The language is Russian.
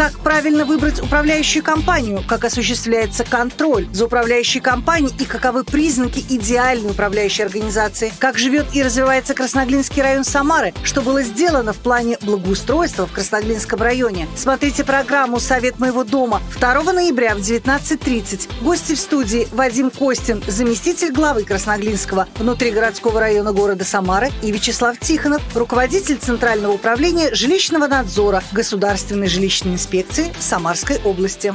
Как правильно выбрать управляющую компанию? Как осуществляется контроль за управляющей компанией и каковы признаки идеальной управляющей организации? Как живет и развивается Красноглинский район Самары? Что было сделано в плане благоустройства в Красноглинском районе? Смотрите программу «Совет моего дома» 2 ноября в 19.30. Гости в студии Вадим Костин, заместитель главы Красноглинского внутригородского района города Самары и Вячеслав Тихонов, руководитель Центрального управления жилищного надзора Государственной жилищной инспекции Самарской области.